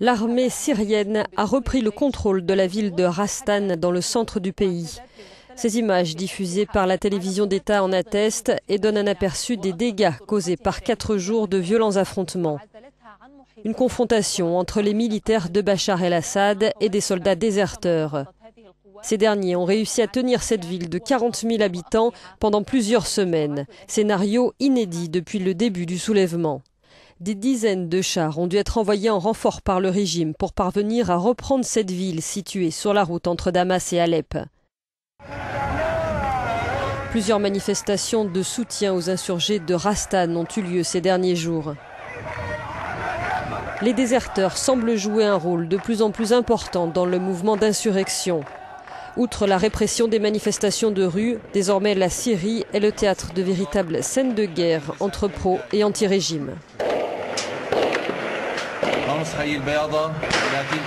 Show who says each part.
Speaker 1: L'armée syrienne a repris le contrôle de la ville de Rastan dans le centre du pays. Ces images diffusées par la télévision d'État en attestent et donnent un aperçu des dégâts causés par quatre jours de violents affrontements. Une confrontation entre les militaires de Bachar el-Assad et des soldats déserteurs. Ces derniers ont réussi à tenir cette ville de 40 000 habitants pendant plusieurs semaines, scénario inédit depuis le début du soulèvement. Des dizaines de chars ont dû être envoyés en renfort par le régime pour parvenir à reprendre cette ville située sur la route entre Damas et Alep. Plusieurs manifestations de soutien aux insurgés de Rastan ont eu lieu ces derniers jours. Les déserteurs semblent jouer un rôle de plus en plus important dans le mouvement d'insurrection. Outre la répression des manifestations de rue, désormais la Syrie est le théâtre de véritables scènes de guerre entre pro et anti-régime. أنصح البياضة 30